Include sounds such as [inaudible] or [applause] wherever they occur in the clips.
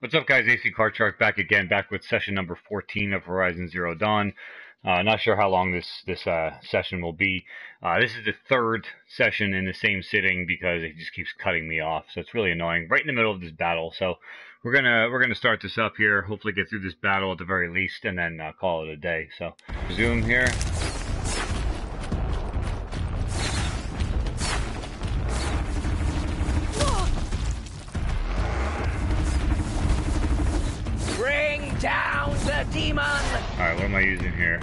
What's up, guys? AC Card Shark back again, back with session number 14 of Horizon Zero Dawn. Uh, not sure how long this this uh, session will be. Uh, this is the third session in the same sitting because it just keeps cutting me off, so it's really annoying. Right in the middle of this battle, so we're gonna we're gonna start this up here. Hopefully, get through this battle at the very least, and then uh, call it a day. So, zoom here. Am I using here?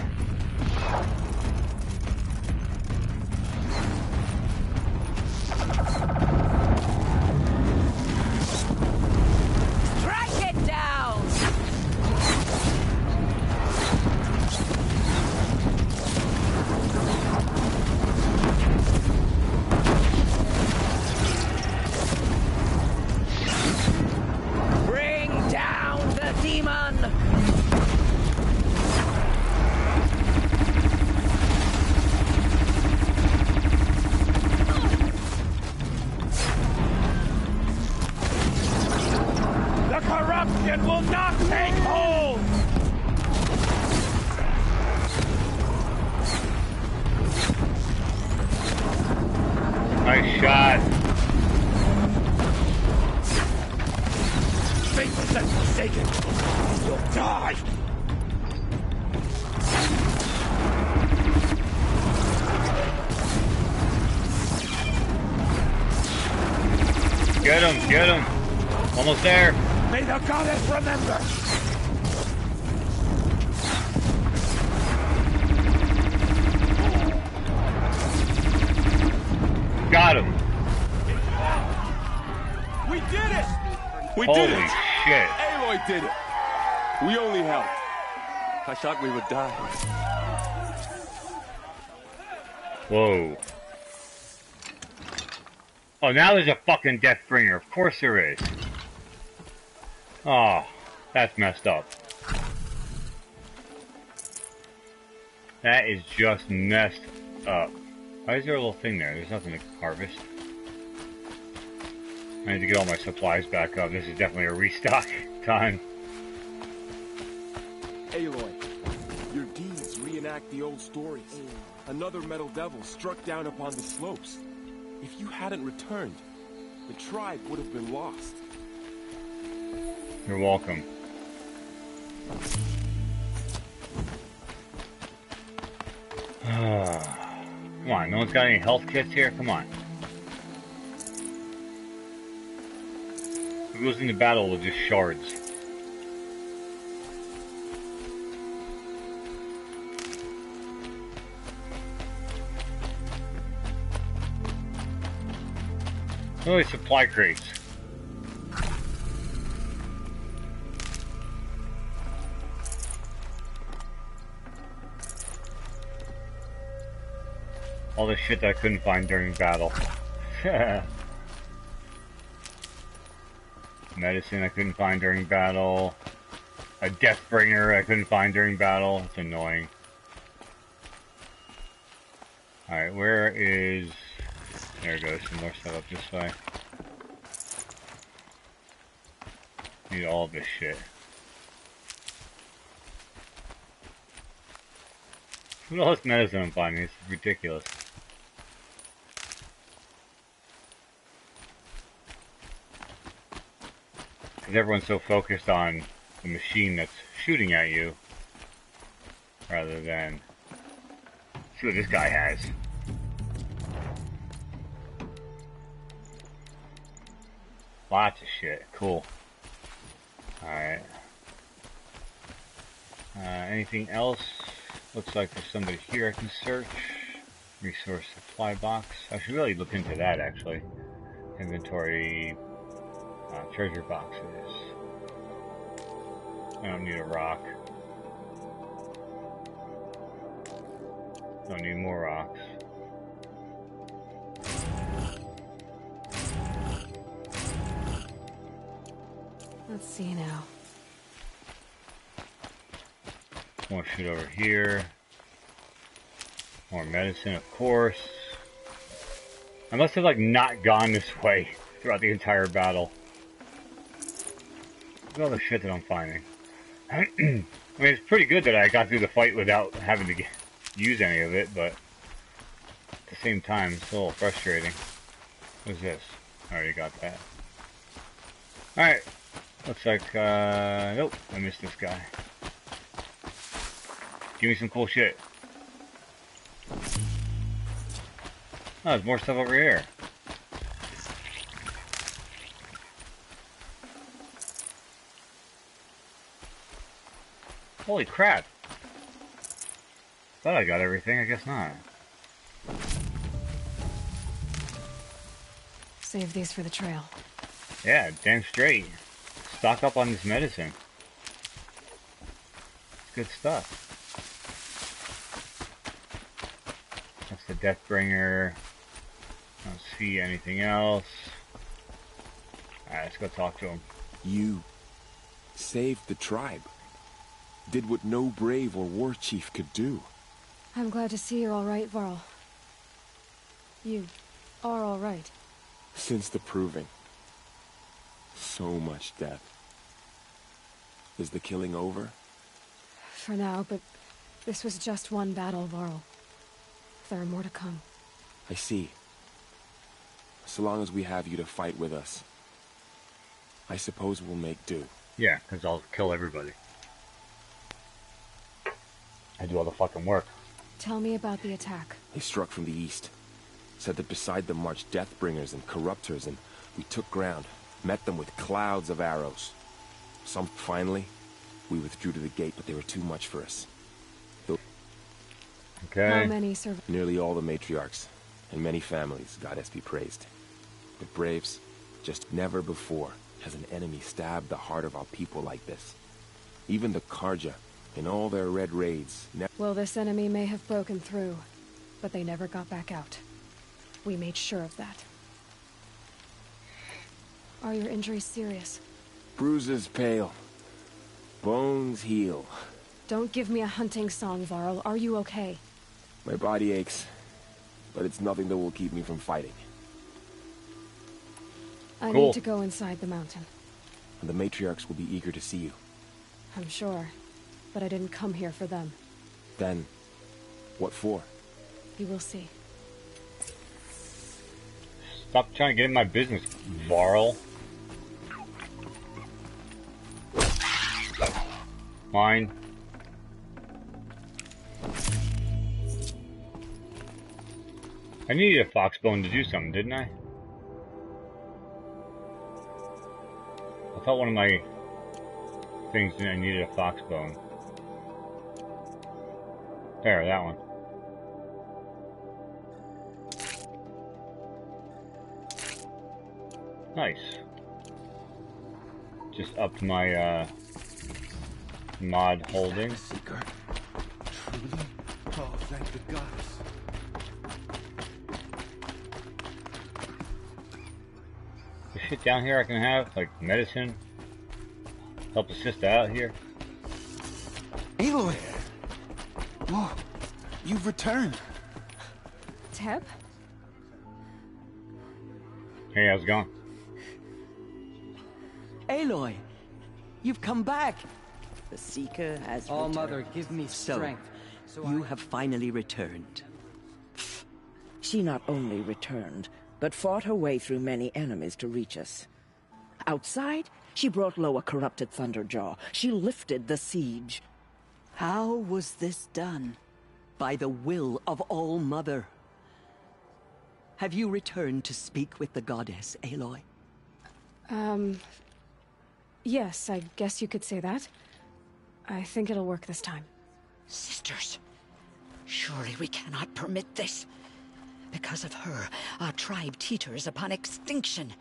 Almost there. May the goddess remember! Got him. We did it! We Holy did it! shit. Aloy did it! We only helped. I thought we would die. Whoa. Oh, now there's a fucking Deathbringer. Of course there is. Oh, that's messed up. That is just messed up. Why is there a little thing there? There's nothing to harvest. I need to get all my supplies back up. This is definitely a restock [laughs] time. Aloy, your deeds reenact the old stories. Another metal devil struck down upon the slopes. If you hadn't returned, the tribe would have been lost. You're welcome. Ah, come on, no one's got any health kits here? Come on. Who goes into battle with just shards? Oh, supply crates. All the shit that I couldn't find during battle. [laughs] Medicine I couldn't find during battle. A Deathbringer I couldn't find during battle. It's annoying. Alright, where is... There goes some more stuff up this way. Need all this shit. Look at all this medicine I'm finding. It's ridiculous. Because everyone's so focused on the machine that's shooting at you, rather than see what this guy has. Lots of shit. Cool. Alright. Uh, anything else? Looks like there's somebody here I can search. Resource supply box. I should really look into that actually. Inventory. Uh, treasure boxes. I don't need a rock. Don't need more rocks. Let's see now. More shit over here. More medicine, of course. I must have, like, not gone this way throughout the entire battle. Look at all the shit that I'm finding. [clears throat] I mean, it's pretty good that I got through the fight without having to get, use any of it, but at the same time, it's a little frustrating. What's this? I already got that. Alright. Looks like, uh, nope, I missed this guy. Give me some cool shit. Oh, there's more stuff over here. Holy crap. Thought I got everything, I guess not. Save these for the trail. Yeah, damn straight. Stock up on this medicine. It's good stuff. That's the Deathbringer. I don't see anything else. Alright, let's go talk to him. You saved the tribe. Did what no brave or war chief could do. I'm glad to see you're all right, Varl. You are all right. Since the proving. So much death. Is the killing over? For now, but this was just one battle, Varl. There are more to come. I see. So long as we have you to fight with us. I suppose we'll make do. Yeah, because I'll kill everybody. I do all the fucking work. Tell me about the attack. They struck from the east. Said that beside them marched Deathbringers and Corruptors, and we took ground. Met them with clouds of arrows. Some finally, we withdrew to the gate, but they were too much for us. Okay. How many survived? Nearly all the matriarchs, and many families, goddess be praised. But braves, just never before has an enemy stabbed the heart of our people like this. Even the Carja, in all their red raids, ne Well, this enemy may have broken through, but they never got back out. We made sure of that. Are your injuries serious? bruises pale, bones heal. Don't give me a hunting song, Varl. Are you okay? My body aches, but it's nothing that will keep me from fighting. I Cool. need to go inside the mountain. And the matriarchs will be eager to see you. I'm sure. But I didn't come here for them. Then, what for? You will see. Stop trying to get in my business, Varl. Mine. I needed a foxbone to do something, didn't I? I thought one of my things that I needed a foxbone. There, that one. Nice. Just upped my uh, mod holding. Truly? Oh, thank the goddess. The shit down here I can have, like medicine. Help a sister out here. Aloy! Oh, you've returned. Teb? Hey, how's it going? Aloy, you've come back. The Seeker has All returned. Mother, give me So. So you I- have finally returned. She not only returned, but fought her way through many enemies to reach us. Outside, she brought low a corrupted Thunderjaw. She lifted the siege. How was this done? By the will of All Mother. Have you returned to speak with the goddess, Aloy? Um. Yes, I guess you could say that. I think it'll work this time. Sisters, surely we cannot permit this. Because of her, our tribe teeters upon extinction.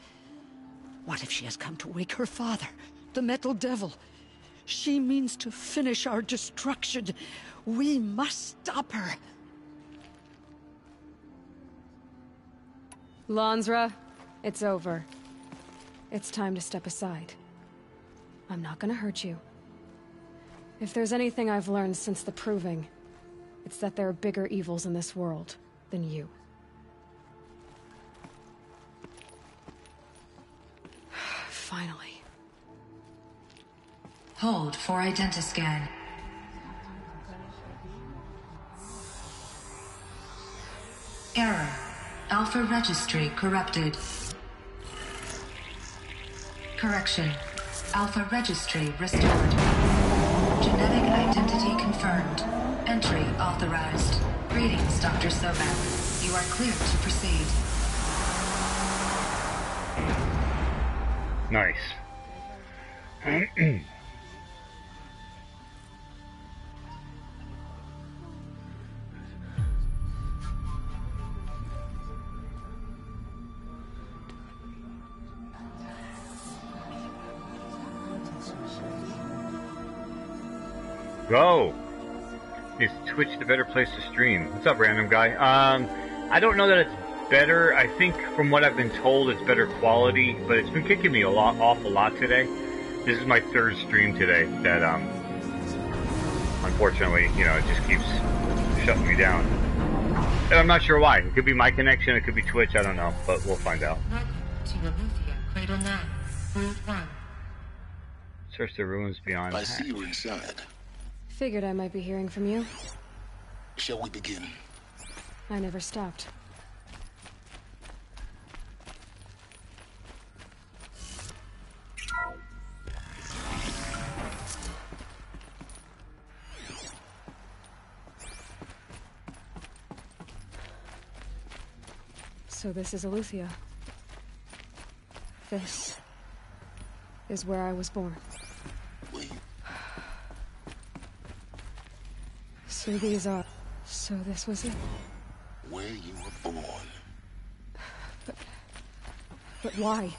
What if she has come to wake her father, the Metal Devil? She means to finish our destruction. We must stop her. Lansra, it's over. It's time to step aside. I'm not gonna hurt you. If there's anything I've learned since the proving, it's that there are bigger evils in this world than you. [sighs] Finally. Hold for identiscan. Error. Alpha registry corrupted. Correction. Alpha registry restored. Genetic identity confirmed. Entry authorized. Greetings, Dr. Sobeck. You are cleared to proceed. Nice. [clears throat] Go! Is Twitch the better place to stream? What's up, random guy? Um, I don't know that it's better. I think from what I've been told, it's better quality, but it's been kicking me a lot off a lot today. This is my third stream today that, um, unfortunately, you know, it just keeps shutting me down. And I'm not sure why. It could be my connection, it could be Twitch, I don't know, but we'll find out. Welcome to Aletheia Cradle 9, Route 1. Search the ruins beyond. I see you're inside. Figured I might be hearing from you. Shall we begin? I never stopped. So this is Aletheia. This is where I was born. Wait, So these are... So this was it? where you were born. But But why?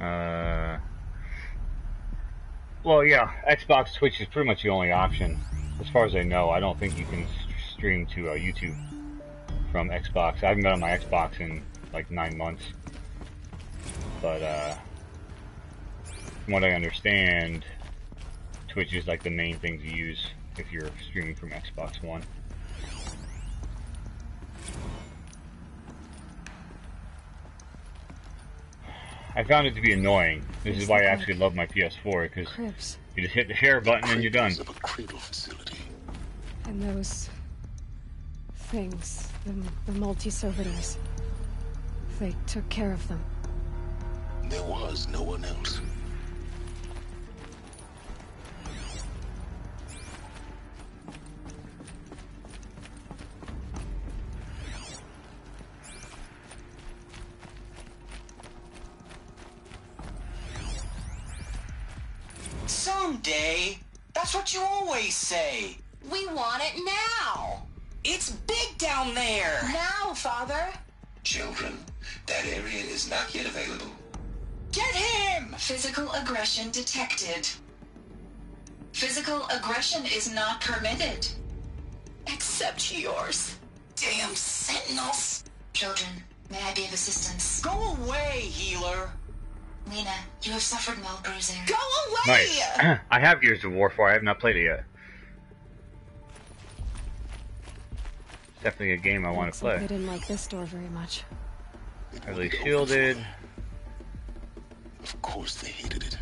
Uh, well, yeah, Xbox Twitch is pretty much the only option. As far as I know, I don't think you can s- stream to uh, YouTube from Xbox. I haven't been on my Xbox in like nine months. But, uh, from what I understand, Twitch is like the main thing to use if you're streaming from Xbox One. I found it to be annoying. This is why I actually love my PS4 because you just hit the share button and you're done. Cradles Of a cradle facility. And those... things. The, the multi-servitors. They took care of them. There was no one else. Someday. That's what you always say. We want it now. It's big down there. Now, Father. Children, that area is not yet available. Get him! Physical aggression detected. Physical aggression is not permitted. Except yours. Damn sentinels. Children, may I be of assistance? Go away, healer. Lena, you have suffered mild bruising. Go away! Nice. [clears throat] I have Gears of War 4. I have not played it yet. Definitely a game I want Looks to like play. they didn't like this door very much. It Heavily would be shielded. open for them. Of course they hated it.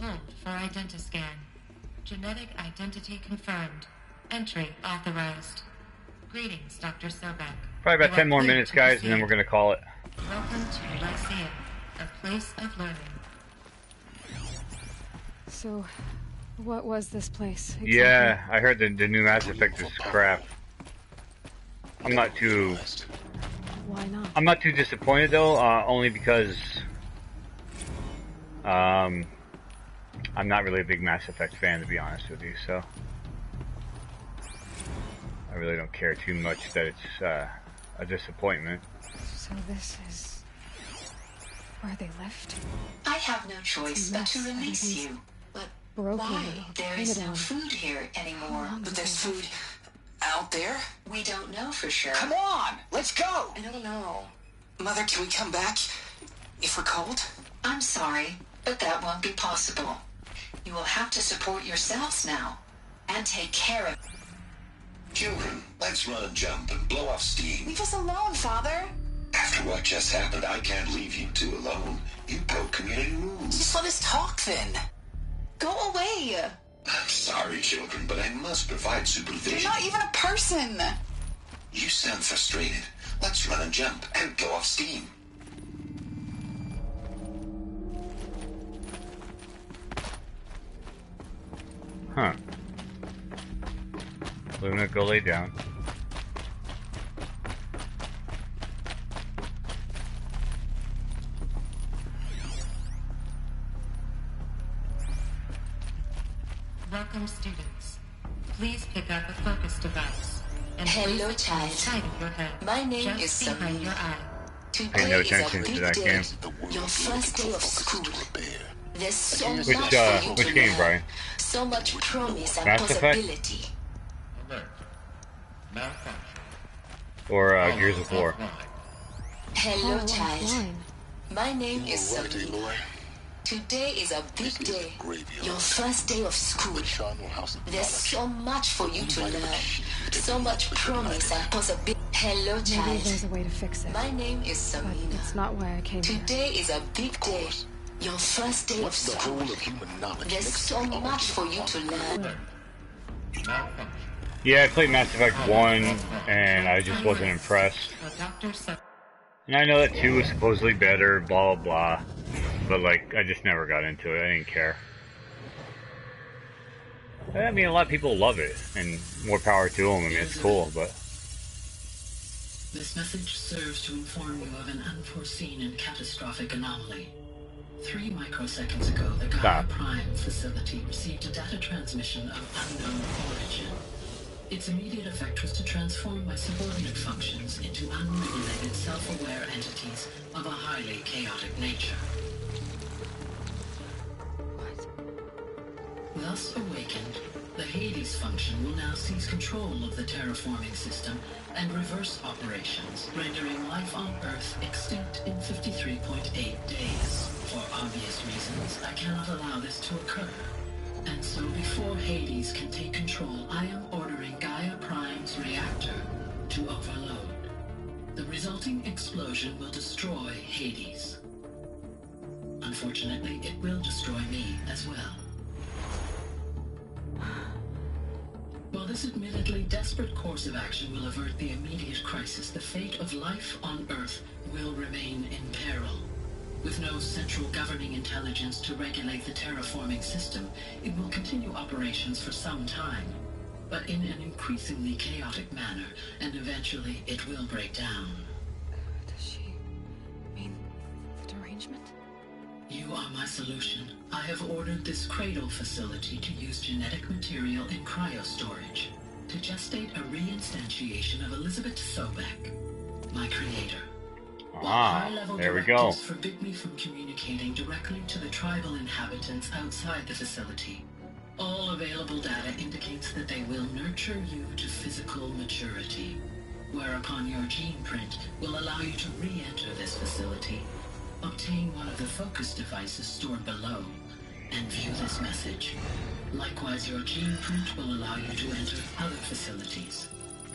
Hold for identiscan. Genetic identity confirmed. Entry authorized. Greetings, Dr. Sobeck. Probably about You 10 more minutes, guys, and then we're going to call it. Welcome to Lyceum, a place of learning. So, what was this place? exactly? Yeah, I heard the, the new Mass Effect is crap. I'm not too Why not? I'm not too disappointed though, uh, only because um, I'm not really a big Mass Effect fan to be honest with you. So I really don't care too much that it's uh, a disappointment. So this is where they left. I have no choice but to release you. But Broken. why? and There painted is no food here anymore. But there's they food out there. We don't know for sure. Come on, let's go. I don't know. Mother, can we come back if we're cold? I'm sorry, but that won't be possible. You will have to support yourselves now and take care of. Children, let's run and jump and blow off steam. Leave us alone, Father. After what just happened, I can't leave you two alone. You broke community rules. Just let us talk then. Go away. I'm sorry, children, but I must provide supervision. You're not even a person. You sound frustrated. Let's run and jump and blow off steam. Huh. Luna, go lay down. Welcome, students. Please pick up a focus device and Hello, place child. inside of your head, My name just is behind Samina. your eye. Pay Today no is a attention to big that day. game. Your first day of school. There's so Which, much uh, for you which to game, learn. Brian? So much promise and Mass Effect? possibility. Alert. Malfunction. Or uh, Gears of War. Hello, child. My name is Samina. Today is a big day. Your first day of school. There's so much for you to learn. So much promise and possibility. Hello, Maybe there's a way to fix it. My name is But Samina. it's not why I came here. Today is a big day. Your first day of school. Of There's so much for you to learn. Yeah, I played Mass Effect 1, and I just wasn't impressed. A Dr. Sub- And I know that 2 was supposedly better, blah, blah, blah. But, like, I just never got into it. I didn't care. I mean, a lot of people love it, and more power to them. I mean, it's cool, but... This message serves to inform you of an unforeseen and catastrophic anomaly. Three microseconds ago, the Gaia Prime facility received a data transmission of unknown origin. Its immediate effect was to transform my subordinate functions into unregulated, self-aware entities of a highly chaotic nature. What? Thus awakened, the Hades function will now seize control of the terraforming system and reverse operations, rendering life on Earth extinct in 53.8 days. For obvious reasons, I cannot allow this to occur. And so before Hades can take control, I am ordering Gaia Prime's reactor to overload. The resulting explosion will destroy Hades. Unfortunately, it will destroy me as well. While this admittedly desperate course of action will avert the immediate crisis, the fate of life on Earth will remain in peril. With no central governing intelligence to regulate the terraforming system, it will continue operations for some time, but in an increasingly chaotic manner, and eventually it will break down. Does she mean the derangement? You are my solution. I have ordered this cradle facility to use genetic material in cryostorage to gestate a reinstantiation of Elizabeth Sobeck, my creator. While Ah, high-level there we directives go. forbid me from communicating directly to the tribal inhabitants outside the facility. All available data indicates that they will nurture you to physical maturity, whereupon your gene print will allow you to re-enter this facility, obtain one of the focus devices stored below, and view this message. Likewise, your gene print will allow you to enter other facilities,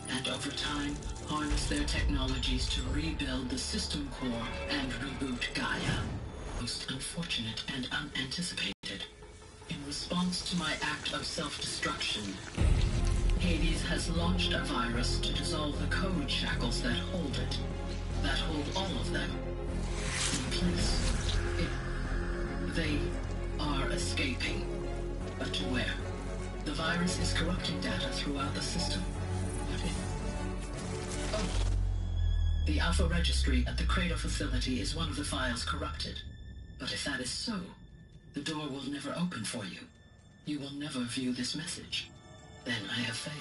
and over time, harness their technologies to rebuild the system core and reboot Gaia. Most unfortunate and unanticipated. Response to my act of self-destruction, Hades has launched a virus to dissolve the code shackles that hold it, that hold all of them, in place. It, they are escaping. But to where? The virus is corrupting data throughout the system. But it... Oh. The Alpha Registry at the Cradle facility is one of the files corrupted. But if that is so, the door will never open for you. You will never view this message. Then I have failed.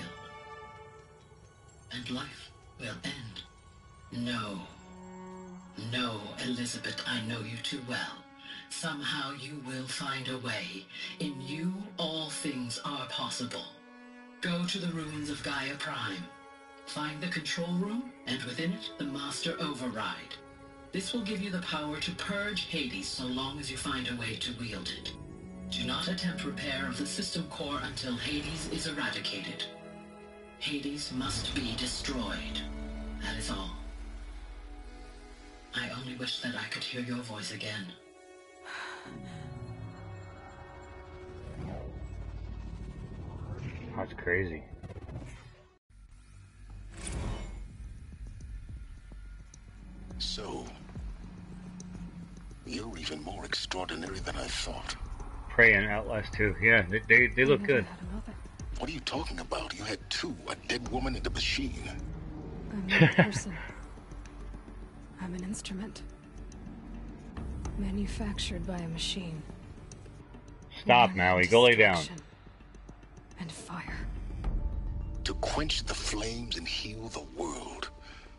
And life will end. No. No, Elizabeth, I know you too well. Somehow you will find a way. In you, all things are possible. Go to the ruins of Gaia Prime. Find the control room, and within it, the Master Override. This will give you the power to purge Hades so long as you find a way to wield it. Do not attempt repair of the system core until Hades is eradicated. Hades must be destroyed. That is all. I only wish that I could hear your voice again. [sighs] That's crazy. So, you're even more extraordinary than I thought. Prey and Outlast too. Yeah, they they, they look good. What are you talking about? You had two, a dead woman and a machine. I'm not a [laughs] person. I'm an instrument. Manufactured by a machine. Stop, Maui. Go lay down. And fire. To quench the flames and heal the world.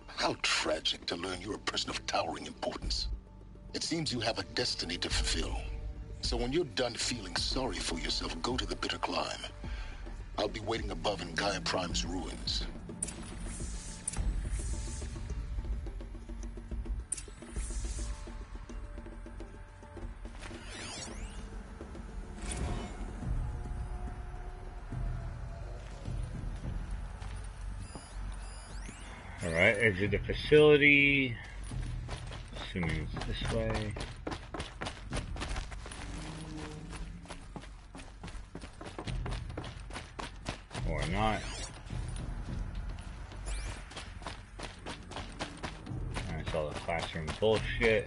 How tragic to learn you're a person of towering importance. It seems you have a destiny to fulfill. So when you're done feeling sorry for yourself, go to the bitter climb. I'll be waiting above in Gaia Prime's ruins. Alright, exit the facility. Assuming it's this way. Or not. That's all the classroom bullshit.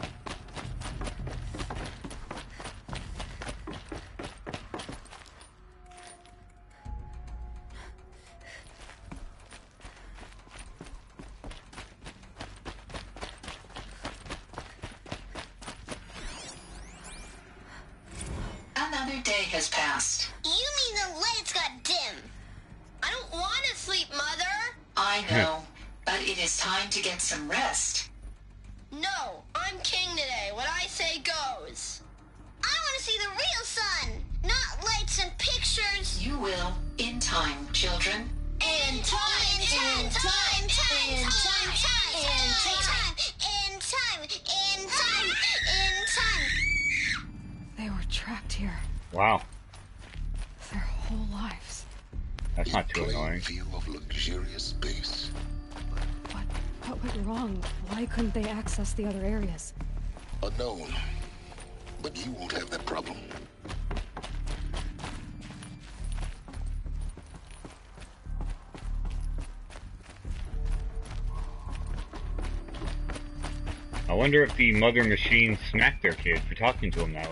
Wow, their whole lives. that's not too annoying. View of luxurious space. What went wrong? Why couldn't they access the other areas? Unknown. But you won't have that problem. I wonder if the mother machine smacked their kid for talking to him that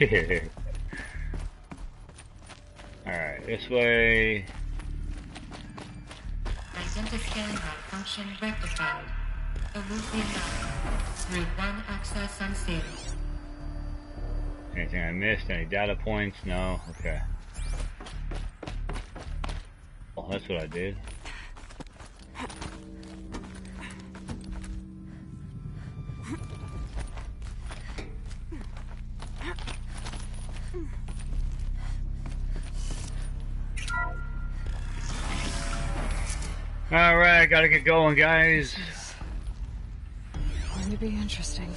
way. [laughs] Alright, this way. Identiscaling malfunction rectified. Elusive Through one access unsealed. Anything I missed? Any data points? No? Okay. Well, that's what I did. Alright, gotta get going, guys. Going to be interesting.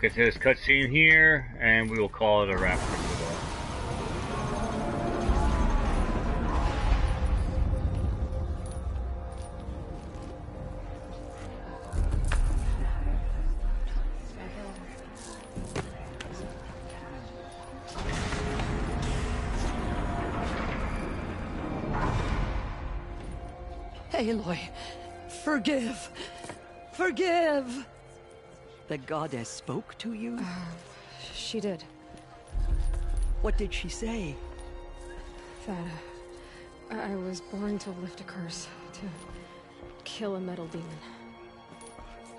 Get to this cutscene here, and we will call it a wrap Aloy, forgive. Forgive. The goddess spoke to you? she did. What did she say? That uh, I I was born to lift a curse, to kill a metal demon.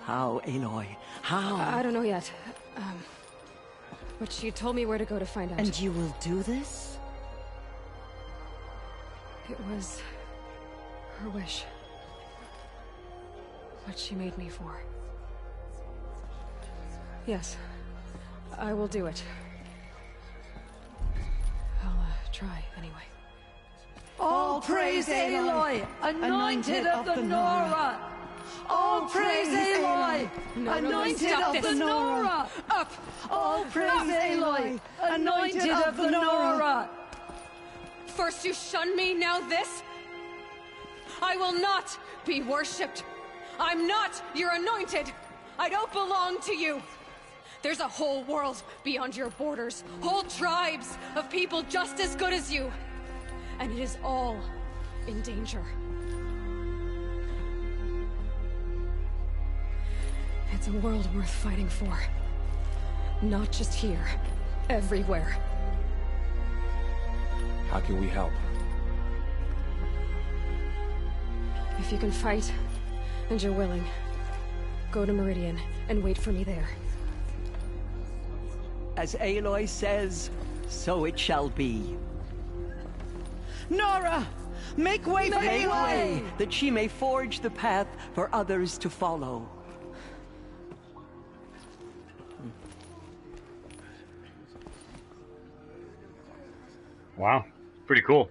How, Aloy? How? I, I don't know yet. Um, but she told me where to go to find out. And you will do this? It was her wish. What she made me for. Yes, I will do it. I'll uh, try anyway. All praise Aloy, anointed of the Nora. All praise Aloy, No, no, no, anointed of the Nora. Up! All praise Up! Aloy, anointed anointed of the Nora. First you shun me, now this? I will not be worshipped. I'm not your anointed. I don't belong to you. There's a whole world beyond your borders, whole tribes of people just as good as you. And it is all in danger. It's a world worth fighting for. Not just here, everywhere. How can we help? If you can fight, and you're willing, go to Meridian and wait for me there. As Aloy says, so it shall be. Nora! Make way for Make Aloy! way, that she may forge the path for others to follow. Wow, pretty cool.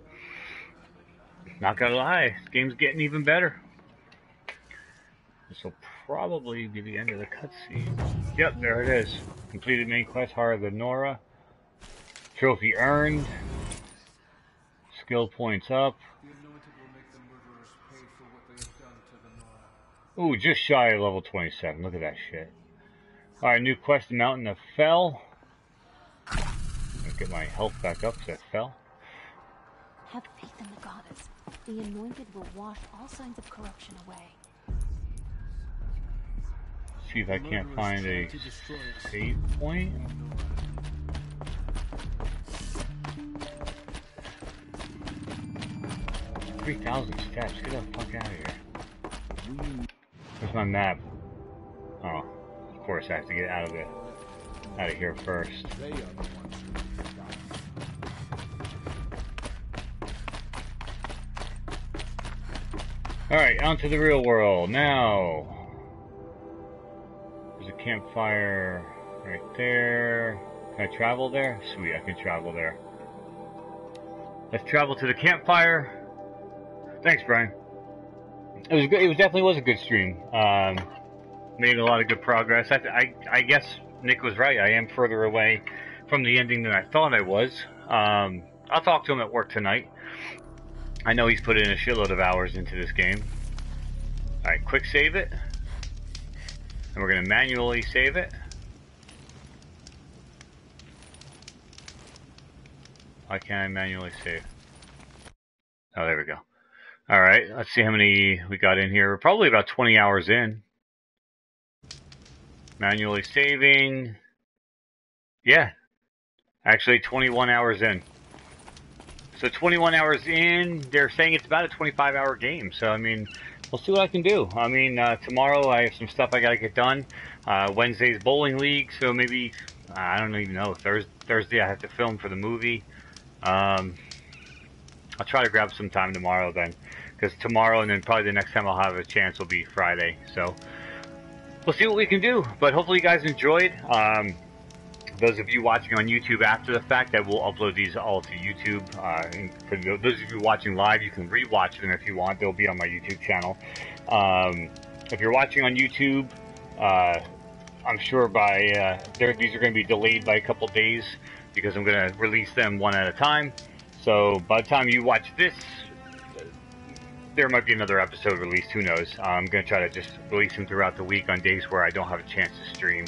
Not gonna lie, this game's getting even better. Probably be the end of the cutscene. Yep, there it is. Completed main quest, Heart of the Nora. Trophy earned. Skill points up. Ooh, just shy of level 27. Look at that shit. Alright, new quest, Mountain of Fell. Let's get my health back up because I fell. Have faith in the goddess. The anointed will wash all signs of corruption away. See if I can't find a save point. Three thousand steps. Get the fuck out of here. Where's my map? Oh, of course I have to get out of it. Out of here first. Alright, on to the real world. Now, campfire right there. Can I travel there? Sweet, I can travel there. Let's travel to the campfire. Thanks, Brian. It was good. It was definitely was a good stream. Um, made a lot of good progress. I, I, I guess Nick was right. I am further away from the ending than I thought I was. Um, I'll talk to him at work tonight. I know he's put in a shitload of hours into this game. Alright, quick save it. And we're going to manually save it. Why can't I manually save? Oh, there we go. Alright, let's see how many we got in here. We're probably about 20 hours in. Manually saving. Yeah. Actually, 21 hours in. So 21 hours in, they're saying it's about a 25 hour game. So, I mean, we'll see what I can do. I mean, uh, tomorrow I have some stuff I got to get done. Uh, Wednesday's bowling league, so maybe, I don't even know, Thursday, Thursday I have to film for the movie. Um, I'll try to grab some time tomorrow then. Because tomorrow and then probably the next time I'll have a chance will be Friday. So, we'll see what we can do. But hopefully you guys enjoyed. Um, those of you watching on YouTube after the fact, I will upload these all to YouTube. Uh, for those of you watching live, you can rewatch them if you want. They'll be on my YouTube channel. Um, if you're watching on YouTube, uh, I'm sure by uh, these are going to be delayed by a couple days because I'm going to release them one at a time. So by the time you watch this, there might be another episode released. Who knows? I'm going to try to just release them throughout the week on days where I don't have a chance to stream.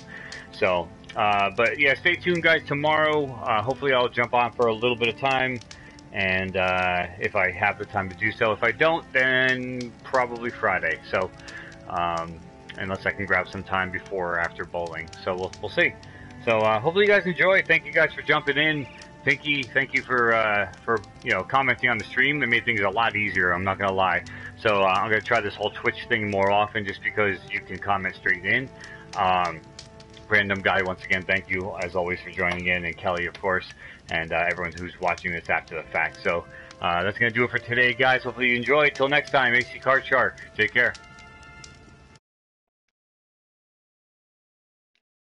So uh, but yeah, stay tuned, guys. Tomorrow, uh, hopefully, I'll jump on for a little bit of time, and uh, if I have the time to do so. If I don't, then probably Friday. So, um, unless I can grab some time before or after bowling, so we'll we'll see. So uh, hopefully, you guys enjoy. Thank you guys for jumping in. Pinky, thank you for uh, for you know commenting on the stream. It made things a lot easier. I'm not gonna lie. So uh, I'm gonna try this whole Twitch thing more often, just because you can comment straight in. Um, random guy once again thank you as always for joining in and kelly of course and uh, everyone who's watching this after the fact. So uh, that's going to do it for today guys. Hopefully you enjoy till next time ac card shark. Take care